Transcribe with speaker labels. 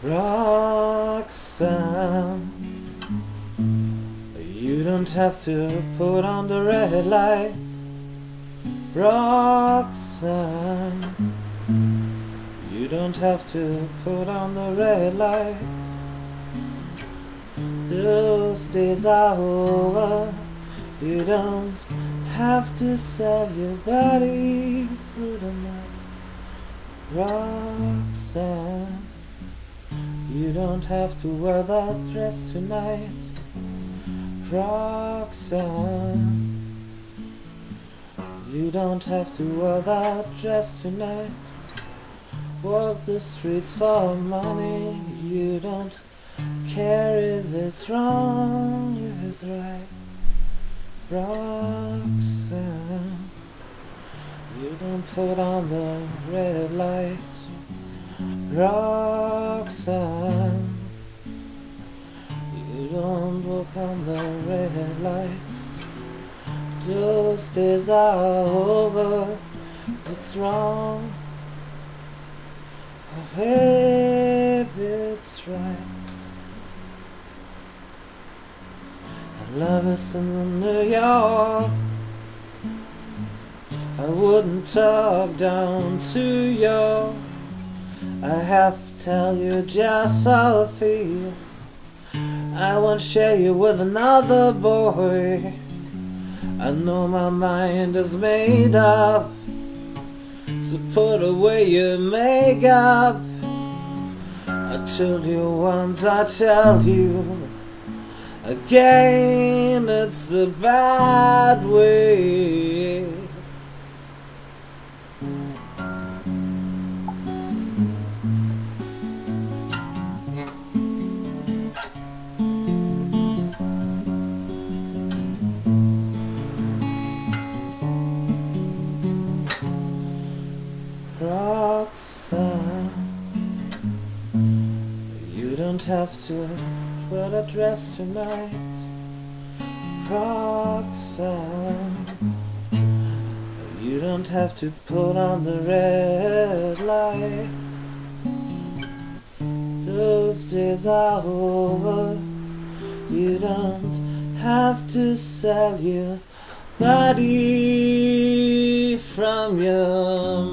Speaker 1: Roxanne You don't have to put on the red light Roxanne You don't have to put on the red light Those days are over You don't have to sell your body through the night Roxanne you don't have to wear that dress tonight, Roxanne. You don't have to wear that dress tonight. Walk the streets for money. You don't care if it's wrong, if it's right, Roxanne. You don't put on the red light, Roxanne sun. You don't walk on the red light. Those days are over. It's wrong. I hope it's right. I love us in New York. I wouldn't talk down to you. I have tell you just how I feel. I won't share you with another boy. I know my mind is made up. So put away your makeup. I told you once, I tell you again, it's a bad way. outside. You don't have to wear a dress tonight, Roxanne. You don't have to put on the red light. Those days are over. You don't have to sell your body from your